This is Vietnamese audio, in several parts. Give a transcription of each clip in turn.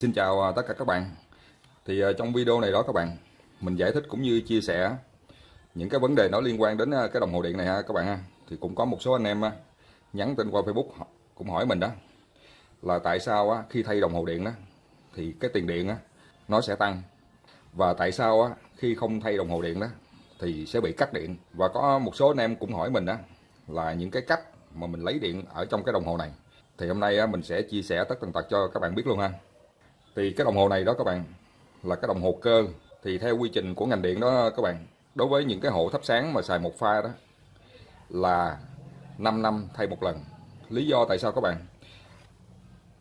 Xin chào à, tất cả các bạn. Thì à, trong video này đó các bạn, mình giải thích cũng như chia sẻ những cái vấn đề nó liên quan đến à, cái đồng hồ điện này ha các bạn ha. Thì cũng có một số anh em nhắn tin qua Facebook cũng hỏi mình đó là tại sao khi thay đồng hồ điện đó thì cái tiền điện nó sẽ tăng và tại sao khi không thay đồng hồ điện đó thì sẽ bị cắt điện và có một số anh em cũng hỏi mình đó là những cái cách mà mình lấy điện ở trong cái đồng hồ này thì hôm nay mình sẽ chia sẻ tất tần tật cho các bạn biết luôn ha thì cái đồng hồ này đó các bạn là cái đồng hồ cơ. Thì theo quy trình của ngành điện đó các bạn đối với những cái hộ thắp sáng mà xài một pha đó là 5 năm thay một lần. Lý do tại sao các bạn?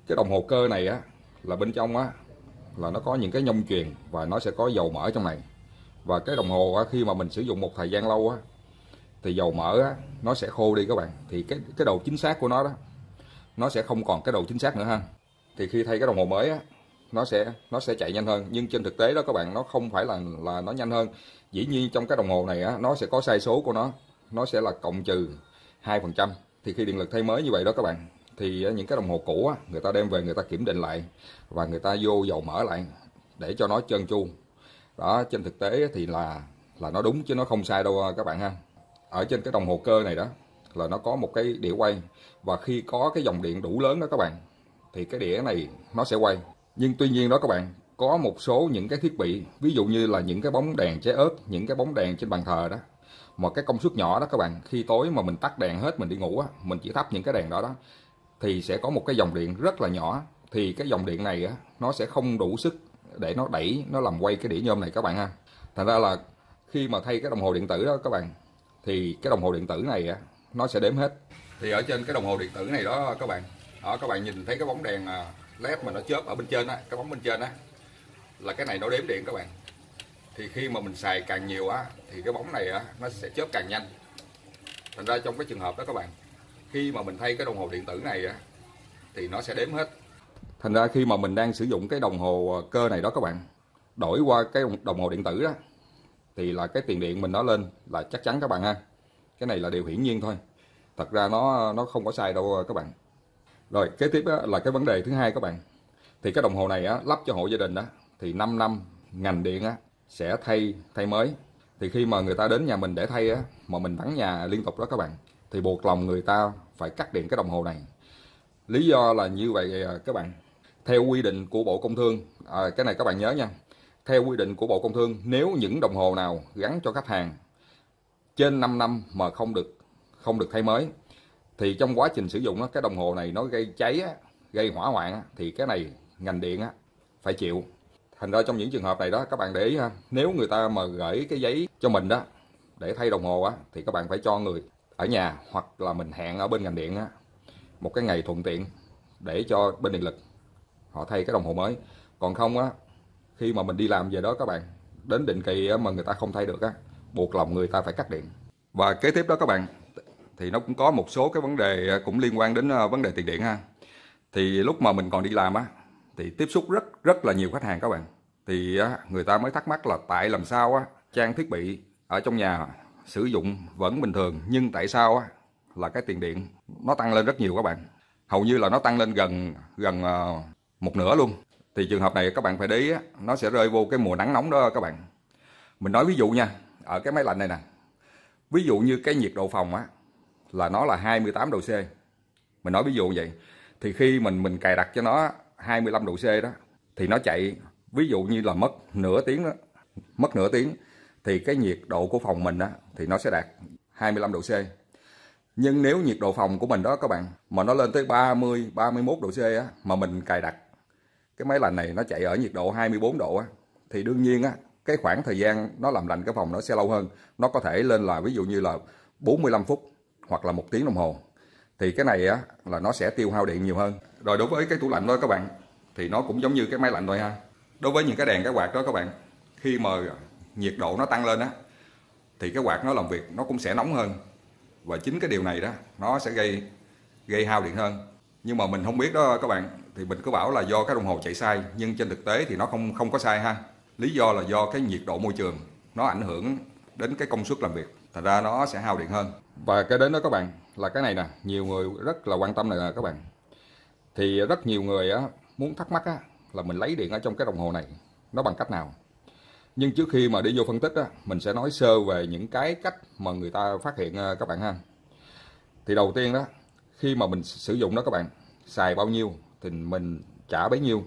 Cái đồng hồ cơ này á là bên trong á là nó có những cái nhông truyền và nó sẽ có dầu mỡ trong này. Và cái đồng hồ á, khi mà mình sử dụng một thời gian lâu á thì dầu mỡ á, nó sẽ khô đi các bạn. Thì cái cái độ chính xác của nó đó nó sẽ không còn cái độ chính xác nữa ha. Thì khi thay cái đồng hồ mới á nó sẽ nó sẽ chạy nhanh hơn. Nhưng trên thực tế đó các bạn nó không phải là là nó nhanh hơn. Dĩ nhiên trong cái đồng hồ này á nó sẽ có sai số của nó. Nó sẽ là cộng trừ 2% thì khi điện lực thay mới như vậy đó các bạn thì những cái đồng hồ cũ á, người ta đem về người ta kiểm định lại và người ta vô dầu mỡ lại để cho nó trơn tru. Đó trên thực tế thì là là nó đúng chứ nó không sai đâu à, các bạn ha. Ở trên cái đồng hồ cơ này đó là nó có một cái đĩa quay. Và khi có cái dòng điện đủ lớn đó các bạn thì cái đĩa này nó sẽ quay nhưng tuy nhiên đó các bạn có một số những cái thiết bị ví dụ như là những cái bóng đèn trái ớt những cái bóng đèn trên bàn thờ đó mà cái công suất nhỏ đó các bạn khi tối mà mình tắt đèn hết mình đi ngủ á mình chỉ thắp những cái đèn đó đó thì sẽ có một cái dòng điện rất là nhỏ. Thì cái dòng điện này á nó sẽ không đủ sức để nó đẩy nó làm quay cái đĩa nhôm này các bạn ha. Thành ra là khi mà thay cái đồng hồ điện tử đó các bạn thì cái đồng hồ điện tử này á nó sẽ đếm hết. Thì ở trên cái đồng hồ điện tử này đó các bạn đó các bạn nhìn thấy cái bóng đèn à, led mà nó chớp ở bên trên á, cái bóng bên trên á, là cái này nó đếm điện các bạn. Thì khi mà mình xài càng nhiều á, thì cái bóng này á, nó sẽ chớp càng nhanh. Thành ra trong cái trường hợp đó các bạn, khi mà mình thay cái đồng hồ điện tử này á, thì nó sẽ đếm hết. Thành ra khi mà mình đang sử dụng cái đồng hồ ờ, cơ này đó các bạn, đổi qua cái đồng hồ điện tử đó thì là cái tiền điện mình nó lên là chắc chắn các bạn ha. Cái này là điều hiển nhiên thôi. Thật ra nó nó không có sai đâu ờ, các bạn rồi kế tiếp á, là cái vấn đề thứ hai các bạn. Thì cái đồng hồ này á, lắp cho hộ gia đình đó thì 5 năm ngành điện á, sẽ thay thay mới. Thì khi mà người ta đến nhà mình để thay á, mà mình vắng nhà liên tục đó các bạn thì buộc lòng người ta phải cắt điện cái đồng hồ này. Lý do là như vậy à, các bạn. Theo quy định của bộ công thương à, cái này các bạn nhớ nha. Theo quy định của bộ công thương nếu những đồng hồ nào gắn cho khách hàng trên 5 năm mà không được không được thay mới thì trong quá trình sử dụng á, cái đồng hồ này nó gây cháy á, gây hỏa hoạn á, thì cái này ngành điện á, phải chịu. Thành ra trong những trường hợp này đó các bạn để ý ha nếu người ta mà gửi cái giấy cho mình đó để thay đồng hồ á thì các bạn phải cho người ở nhà hoặc là mình hẹn ở bên ngành điện á một cái ngày thuận tiện để cho bên điện lực họ thay cái đồng hồ mới. Còn không á khi mà mình đi làm về đó các bạn đến định kỳ mà người ta không thay được á buộc lòng người ta phải cắt điện. Và kế tiếp đó các bạn thì nó cũng có một số cái vấn đề ờ, cũng liên quan đến ờ, vấn đề tiền điện ha. Thì lúc mà mình còn đi làm á thì tiếp xúc rất rất là nhiều khách hàng các bạn. Thì ờ, người ta mới thắc mắc là tại làm sao á trang thiết bị ở trong nhà sử dụng vẫn bình thường nhưng tại sao á là cái tiền điện nó tăng lên rất nhiều các bạn. Hầu như là nó tăng lên gần gần một nửa luôn. Thì trường hợp này các bạn phải để ý á, nó sẽ rơi vô cái mùa nắng nóng đó các bạn. Mình nói ví dụ nha ở cái máy lạnh này nè. Ví dụ như cái nhiệt độ phòng á là nó là 28 độ C. Mình nói ví dụ vậy, thì khi mình mình cài đặt cho nó 25 độ C đó, thì nó chạy, ví dụ như là mất nửa tiếng đó, mất nửa tiếng, thì cái nhiệt độ của phòng mình á, thì nó sẽ đạt 25 độ C. Nhưng nếu nhiệt độ phòng của mình đó các bạn, mà nó lên tới 30 31 độ C á, mà mình cài đặt, cái máy lạnh này nó chạy ở nhiệt độ 24 độ á, thì đương nhiên á, cái khoảng thời gian nó làm lạnh cái phòng nó sẽ lâu hơn. Nó có thể lên là ví dụ như là 45 phút hoặc là một tiếng đồng hồ, thì cái này á, là nó sẽ tiêu hao điện nhiều hơn. Rồi đối với cái tủ lạnh đó các bạn, thì nó cũng giống như cái máy lạnh thôi ha. Đối với những cái đèn, cái quạt đó các bạn, khi mà nhiệt độ nó tăng lên á, thì cái quạt nó làm việc nó cũng sẽ nóng hơn. Và chính cái điều này đó, nó sẽ gây gây hao điện hơn. Nhưng mà mình không biết đó các bạn, thì mình cứ bảo là do cái đồng hồ chạy sai, nhưng trên thực tế thì nó không không có sai ha. Lý do là do cái nhiệt độ môi trường nó ảnh hưởng đến cái công suất làm việc, thành ra nó sẽ hao điện hơn và cái đến đó các bạn là cái này nè nhiều người rất là quan tâm này nè các bạn. Thì rất nhiều người á muốn thắc mắc á là mình lấy điện ở trong cái đồng hồ này nó bằng cách nào? Nhưng trước khi mà đi vô phân tích á, mình sẽ nói sơ về những cái cách mà người ta phát hiện ờ, các bạn ha. Thì đầu tiên đó khi mà mình sử dụng đó các bạn xài bao nhiêu thì mình trả bấy nhiêu.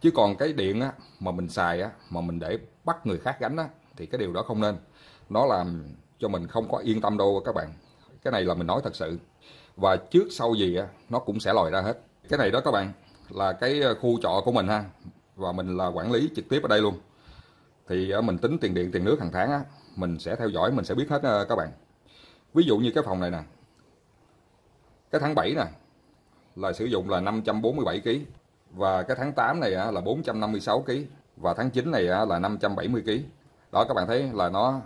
Chứ còn cái điện á, mà mình xài á, mà mình để bắt người khác gánh á, thì cái điều đó không nên. Nó làm cho mình không có yên tâm đâu các bạn cái này là mình nói thật sự. Và trước sau gì á, nó cũng sẽ lòi ra hết. Cái này đó các bạn là cái ờ, khu trọ của mình ha. Và mình là quản lý trực tiếp ở đây luôn. Thì ờ, mình tính tiền điện tiền nước hàng tháng á mình sẽ theo dõi mình sẽ biết hết ờ, các bạn. Ví dụ như cái phòng này nè. Cái tháng 7 nè là sử dụng là 547 kg và cái tháng 8 này là 456 kg và tháng 9 này là 570 kg đó các bạn thấy là nó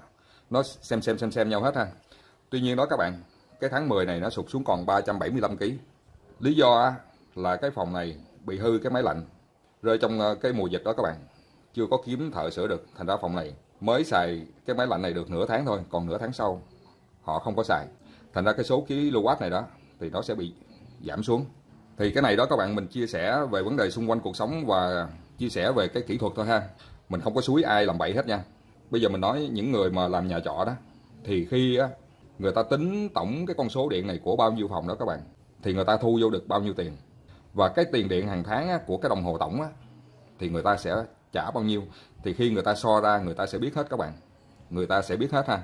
nó xem xem xem xem nhau hết ha. Tuy nhiên đó các bạn cái tháng 10 này nó sụt xuống còn 375 kg lý do là cái phòng này bị hư cái máy lạnh, rơi trong ờ, cái mùa dịch đó các bạn. Chưa có kiếm thợ sửa được, thành ra phòng này mới xài cái máy lạnh này được nửa tháng thôi, còn nửa tháng sau họ không có xài. Thành ra cái số kW này đó thì nó sẽ bị giảm xuống. Thì cái này đó các bạn mình chia sẻ về vấn đề xung quanh cuộc sống và chia sẻ về cái kỹ thuật thôi ha. Mình không có suối ai làm bậy hết nha. Bây giờ mình nói những người mà làm nhà trọ đó, thì khi người ta tính tổng cái con số điện này của bao nhiêu phòng đó các bạn? Thì người ta thu vô được bao nhiêu tiền? Và cái tiền điện hàng tháng á, của cái đồng hồ tổng á, thì người ta sẽ trả bao nhiêu? Thì khi người ta so ra người ta sẽ biết hết các bạn. Người ta sẽ biết hết ha.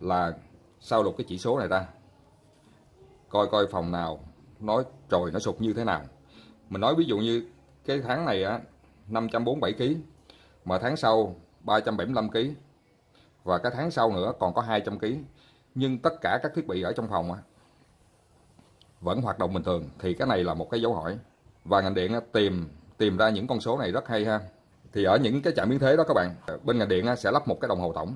Là sao lục cái chỉ số này ra coi coi phòng nào nói trồi nó sụt như thế nào. Mình nói ví dụ như cái tháng này á 547 kg mà tháng sau 375 kg và cái tháng sau nữa còn có 200 kg nhưng tất cả các thiết bị ở trong phòng vẫn hoạt động bình thường. Thì cái này là một cái dấu hỏi. Và ngành điện tìm tìm ra những con số này rất hay ha. Thì ở những cái trạm biến thế đó các bạn, bên ngành điện sẽ lắp một cái đồng hồ tổng.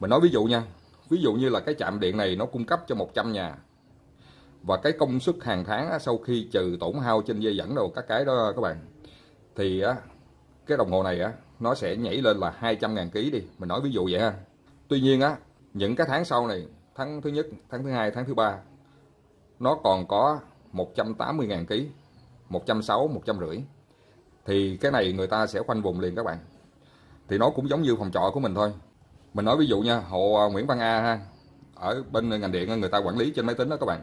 Mình nói ví dụ nha, ví dụ như là cái trạm điện này nó cung cấp cho 100 nhà. Và cái công suất hàng tháng sau khi trừ tổn hao trên dây dẫn đồ các cái đó các bạn, thì cái đồng hồ này nó sẽ nhảy lên là 200 ngàn ký đi. Mình nói ví dụ vậy ha. Tuy nhiên á những cái tháng sau này, tháng thứ nhất, tháng thứ hai, tháng thứ ba, nó còn có 180 ngàn ký 160 150 thì cái này người ta sẽ khoanh vùng liền các bạn. Thì nó cũng giống như phòng trọ của mình thôi. Mình nói ví dụ nha, hộ à, Nguyễn Văn A ha, ở bên ngành điện, người ta quản lý trên máy tính đó các bạn.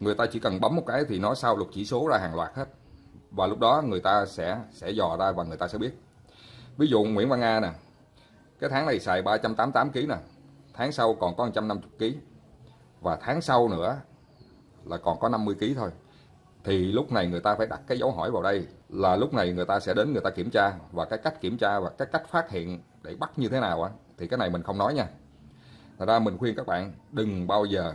Người ta chỉ cần bấm một cái thì nó sao lục chỉ số ra hàng loạt hết. Và lúc đó người ta sẽ sẽ dò ra và người ta sẽ biết. Ví dụ Nguyễn Văn A nè, cái tháng này xài 388 kg nè tháng sau còn có 150 kg và tháng sau nữa là còn có 50 kg thôi. Thì lúc này người ta phải đặt cái dấu hỏi vào đây là lúc này người ta sẽ đến người ta kiểm tra. Và cái cách kiểm tra và cái cách phát hiện để bắt như thế nào á, thì cái này mình không nói nha. Thật ra mình khuyên các bạn đừng bao giờ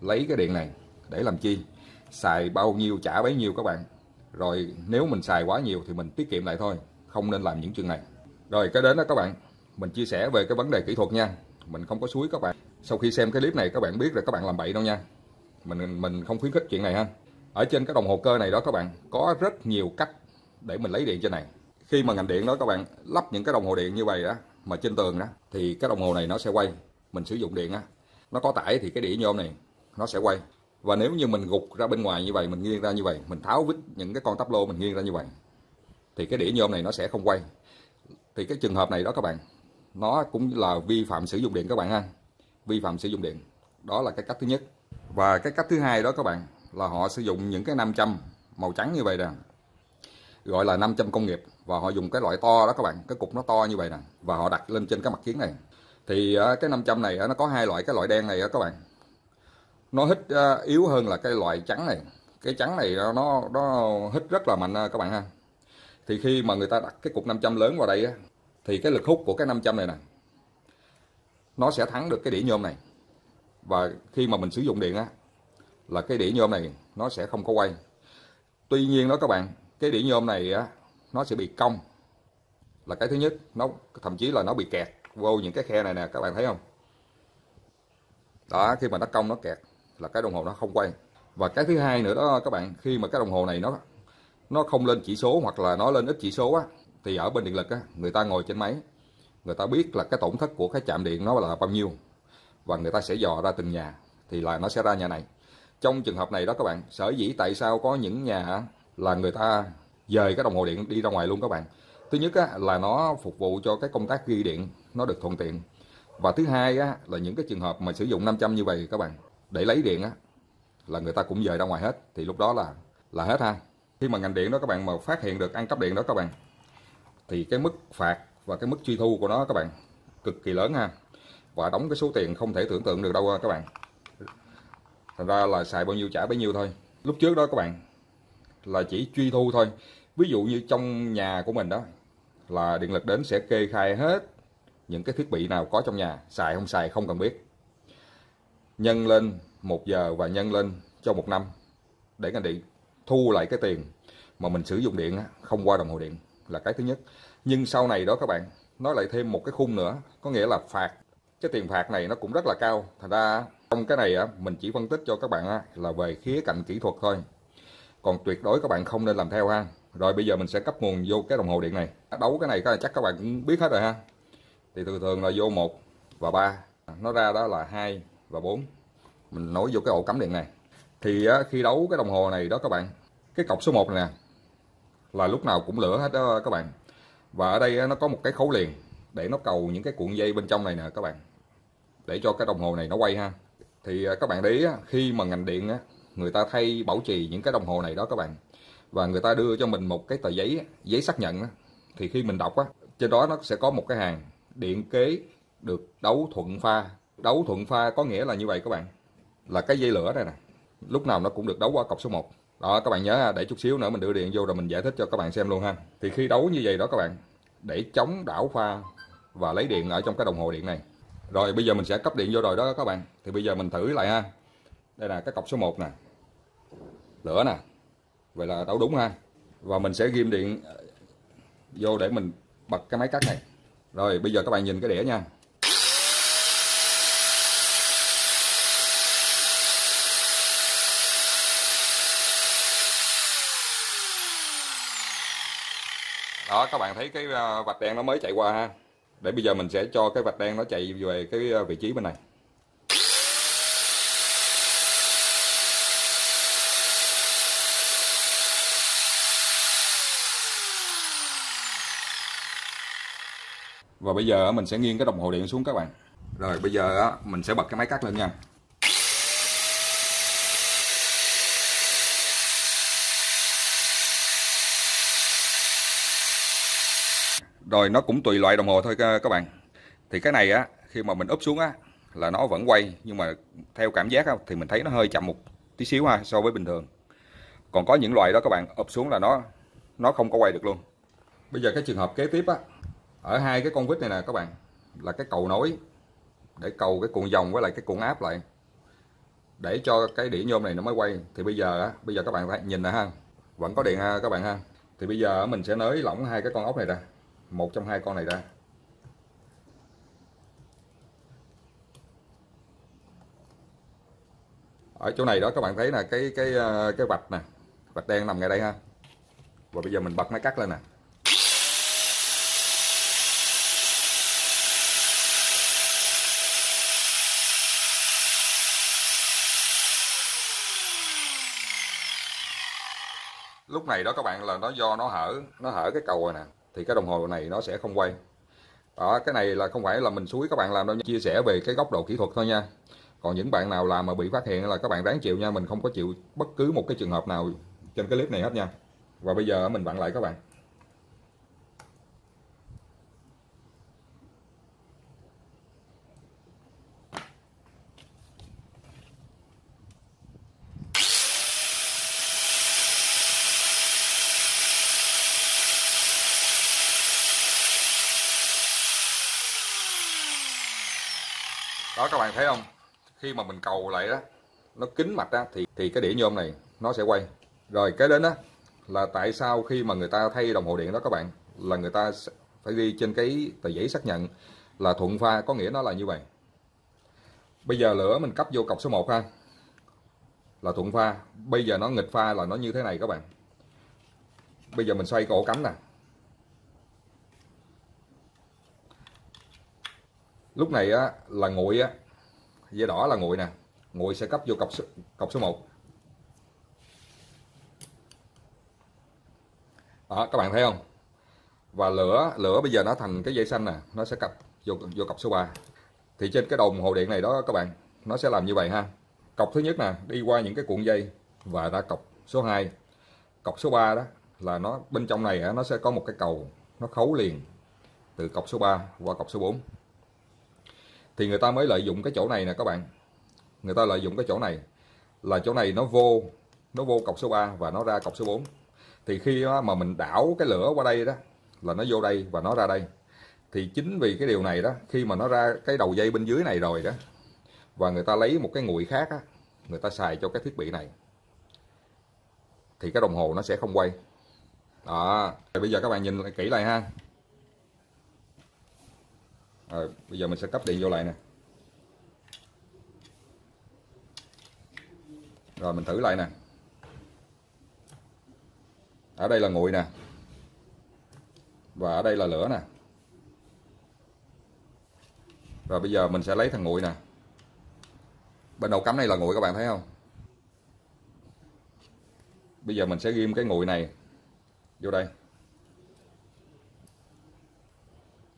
lấy cái điện này để làm chi. Xài bao nhiêu, trả bấy nhiêu các bạn. Rồi nếu mình xài quá nhiều thì mình tiết kiệm lại thôi, không nên làm những chuyện này. Rồi cái đến đó các bạn, mình chia sẻ về cái vấn đề kỹ thuật nha mình không có suối các bạn. Sau khi xem cái clip này, các bạn biết là các bạn làm bậy đâu nha. Mình mình không khuyến khích chuyện này ha. Ở trên cái đồng hồ cơ này đó các bạn, có rất nhiều cách để mình lấy điện trên này. Khi mà ngành điện đó các bạn, lắp những cái đồng hồ điện như vậy đó mà trên tường đó thì cái đồng hồ này nó sẽ quay. Mình sử dụng điện á, nó có tải thì cái đĩa nhôm này, nó sẽ quay. Và nếu như mình gục ra bên ngoài như vậy, mình nghiêng ra như vậy, mình tháo vít những cái con tắp lô mình nghiêng ra như vậy, thì cái đĩa nhôm này nó sẽ không quay. Thì cái trường hợp này đó các bạn nó cũng là vi phạm sử dụng điện các bạn ha. Vi phạm sử dụng điện. Đó là cái cách thứ nhất. Và cái cách thứ hai đó các bạn, là họ sử dụng những cái 500 màu trắng như vậy nè. Gọi là 500 công nghiệp. Và họ dùng cái loại to đó các bạn, cái cục nó to như vậy nè. Và họ đặt lên trên cái mặt kiến này. Thì ờ, cái 500 này ờ, nó có hai loại, cái loại đen này các bạn. Nó hít ờ, yếu hơn là cái loại trắng này. Cái trắng này nó nó hít rất là mạnh các bạn ha. Thì khi mà người ta đặt cái cục 500 lớn vào đây thì cái lực hút của cái 500 này nè, nó sẽ thắng được cái đĩa nhôm này. Và khi mà mình sử dụng điện á, là cái đĩa nhôm này nó sẽ không có quay. Tuy nhiên đó các bạn, cái đĩa nhôm này á, nó sẽ bị cong. Là cái thứ nhất, nó, thậm chí là nó bị kẹt vô những cái khe này nè, các bạn thấy không? Đó, khi mà nó cong, nó kẹt, là cái đồng hồ nó không quay. Và cái thứ hai nữa đó, các bạn, khi mà cái đồng hồ này nó nó không lên chỉ số hoặc là nó lên ít chỉ số á thì ở bên điện lực á người ta ngồi trên máy người ta biết là cái tổn thất của cái chạm điện nó là bao nhiêu và người ta sẽ dò ra từng nhà thì là nó sẽ ra nhà này. Trong trường hợp này đó các bạn sở dĩ tại sao có những nhà là người ta dời cái đồng hồ điện đi ra ngoài luôn các bạn? Thứ nhất á, là nó phục vụ cho cái công tác ghi điện nó được thuận tiện. Và thứ hai á, là những cái trường hợp mà sử dụng 500 như vậy các bạn để lấy điện á, là người ta cũng dời ra ngoài hết. Thì lúc đó là là hết ha. Khi mà ngành điện đó các bạn mà phát hiện được ăn cắp điện đó các bạn thì cái mức phạt và cái mức truy thu của nó, các bạn, cực kỳ lớn ha. Và đóng cái số tiền không thể tưởng tượng được đâu các bạn. Thành ra là xài bao nhiêu trả bấy nhiêu thôi. Lúc trước đó, các bạn, là chỉ truy thu thôi. Ví dụ như trong nhà của mình đó, là điện lực đến sẽ kê khai hết những cái thiết bị nào có trong nhà, xài không xài không cần biết. Nhân lên một giờ và nhân lên cho một năm để ngành điện thu lại cái tiền mà mình sử dụng điện không qua đồng hồ điện là cái thứ nhất. Nhưng sau này đó các bạn, nói lại thêm một cái khung nữa, có nghĩa là phạt. Cái tiền phạt này nó cũng rất là cao. Thành ra trong cái này á, mình chỉ phân tích cho các bạn là về khía cạnh kỹ thuật thôi. Còn tuyệt đối các bạn không nên làm theo ha. Rồi bây giờ mình sẽ cấp nguồn vô cái đồng hồ điện này. Đấu cái này chắc các bạn cũng biết hết rồi ha. Thì thường thường là vô một và ba. Nó ra đó là hai và bốn. Mình nối vô cái ổ cắm điện này. Thì khi đấu cái đồng hồ này đó các bạn, cái cọc số 1 này nè là lúc nào cũng lửa hết đó, các bạn. Và ở đây nó có một cái khấu liền để nó cầu những cái cuộn dây bên trong này nè, các bạn. Để cho cái đồng hồ này nó quay ha. Thì à, các bạn để ý khi mà ngành điện người ta thay bảo trì những cái đồng hồ này đó, các bạn, và người ta đưa cho mình một cái tờ giấy giấy xác nhận thì khi mình đọc á, trên đó nó sẽ có một cái hàng điện kế được đấu thuận pha. Đấu thuận pha có nghĩa là như vậy, các bạn, là cái dây lửa này nè. Lúc nào nó cũng được đấu qua cọc số 1 đó, các bạn nhớ để chút xíu nữa mình đưa điện vô rồi mình giải thích cho các bạn xem luôn ha. Thì khi đấu như vậy đó các bạn, để chống đảo pha và lấy điện ở trong cái đồng hồ điện này. Rồi, bây giờ mình sẽ cấp điện vô rồi đó các bạn. Thì bây giờ mình thử lại ha. Đây là cái cọc số 1 nè. Lửa nè. Vậy là đấu đúng ha. Và mình sẽ ghim điện vô để mình bật cái máy cắt này. Rồi, bây giờ các bạn nhìn cái đĩa nha. Đó các bạn thấy cái ờ, vạch đen nó mới chạy qua ha. Để bây giờ mình sẽ cho cái vạch đen nó chạy về cái ờ, vị trí bên này. Và bây giờ mình sẽ nghiêng cái đồng hồ điện xuống các bạn. Rồi, bây giờ mình sẽ bật cái máy cắt lên nha. Rồi nó cũng tùy loại đồng hồ thôi các bạn. Thì cái này á khi mà mình úp xuống á là nó vẫn quay nhưng mà theo cảm giác á, thì mình thấy nó hơi chậm một tí xíu ha so với bình thường. Còn có những loại đó các bạn úp xuống là nó nó không có quay được luôn. Bây giờ cái trường hợp kế tiếp á ở hai cái con vít này nè các bạn là cái cầu nối để cầu cái cuộn dòng với lại cái cuộn áp lại để cho cái đĩa nhôm này nó mới quay. Thì bây giờ á bây giờ các bạn nhìn nè ha vẫn có điện ha các bạn ha. Thì bây giờ mình sẽ nới lỏng hai cái con ốc này ra một trong hai con này ra. Ở chỗ này đó, các bạn thấy là cái cái ờ, cái vạch nè. Vạch đen nằm ngay đây ha. Và bây giờ mình bật máy cắt lên nè. Lúc này đó các bạn, là nó do nó hở nó hở cái cầu rồi nè thì cái đồng hồ này nó sẽ không quay. Đó, cái này là không phải là mình suối các bạn làm đâu chia sẻ về cái góc độ kỹ thuật thôi nha. Còn những bạn nào làm mà bị phát hiện là các bạn ráng chịu nha, mình không có chịu bất cứ một cái trường hợp nào trên cái clip này hết nha. Và bây giờ mình vặn lại các bạn. Đó các bạn thấy không? Khi mà mình cầu lại đó, nó kín mặt á, thì thì cái đĩa nhôm này nó sẽ quay. Rồi cái đến đó là tại sao khi mà người ta thay đồng hồ điện đó các bạn, là người ta phải ghi trên cái tờ giấy xác nhận là thuận pha, có nghĩa nó là như vậy. Bây giờ lửa mình cấp vô cọc số 1 ha, là thuận pha. Bây giờ nó nghịch pha là nó như thế này các bạn. Bây giờ mình xoay cổ cắm nè. Lúc này á, là nguội á. Dây đỏ là nguội nè. Nguội sẽ cấp vô cọc số cọc số 1 đó, các bạn thấy không? Và lửa lửa bây giờ nó thành cái dây xanh nè. Nó sẽ cặp vô vô cọc số 3 thì trên cái đồng hồ điện này đó, các bạn, nó sẽ làm như vậy ha. Cọc thứ nhất nè, đi qua những cái cuộn dây và ra cọc số 2 cọc số 3 đó là nó, bên trong này nó sẽ có một cái cầu, nó khấu liền từ cọc số 3 qua cọc số 4 thì người ta mới lợi dụng cái chỗ này nè các bạn. Người ta lợi dụng cái chỗ này. Là chỗ này nó vô nó vô cọc số 3 và nó ra cọc số 4 thì khi mà mình đảo cái lửa qua đây đó, là nó vô đây và nó ra đây. Thì chính vì cái điều này đó, khi mà nó ra cái đầu dây bên dưới này rồi đó, và người ta lấy một cái nguội khác á, người ta xài cho cái thiết bị này, thì cái đồng hồ nó sẽ không quay. Đó. Bây giờ các bạn nhìn kỹ lại ha rồi bây giờ mình sẽ cấp điện vô lại nè. Rồi, mình thử lại nè. Ở đây là nguội nè. Và ở đây là lửa nè. Rồi, bây giờ mình sẽ lấy thằng nguội nè. Bên đầu cắm này là nguội, các bạn thấy không? Bây giờ mình sẽ ghim cái nguội này vô đây.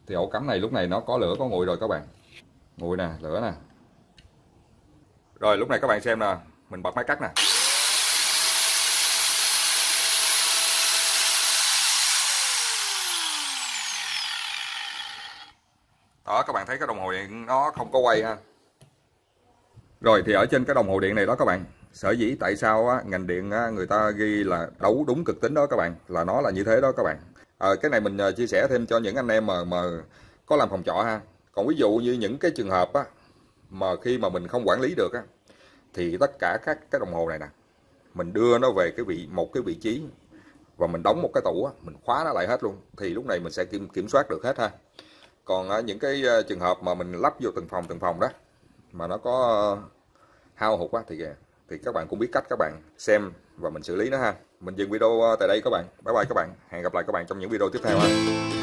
Thì ổ cắm này lúc này nó có lửa có nguội rồi các bạn. Nguội nè lửa nè. Rồi lúc này các bạn xem nè mình bật máy cắt nè. Đó các bạn thấy cái đồng hồ điện nó không có quay ha. Rồi thì ở trên cái đồng hồ điện này đó các bạn sở dĩ tại sao á, ngành điện á, người ta ghi là đấu đúng cực tính đó các bạn là nó là như thế đó các bạn à, cái này mình ờ, chia sẻ thêm cho những anh em mà mà có làm phòng trọ ha. Còn ví dụ như những cái trường hợp á, mà khi mà mình không quản lý được á, thì tất cả các cái đồng hồ này nè mình đưa nó về cái vị một cái vị trí và mình đóng một cái tủ á, mình khóa nó lại hết luôn thì lúc này mình sẽ kiểm kiểm soát được hết ha. Còn ờ, những cái trường hợp mà mình lắp vô từng phòng từng phòng đó mà nó có hao hụt quá thì thì các bạn cũng biết cách các bạn xem và mình xử lý nó ha. Mình dừng video ờ, tại đây các bạn. Bye bye các bạn. Hẹn gặp lại các bạn trong những video tiếp theo ha.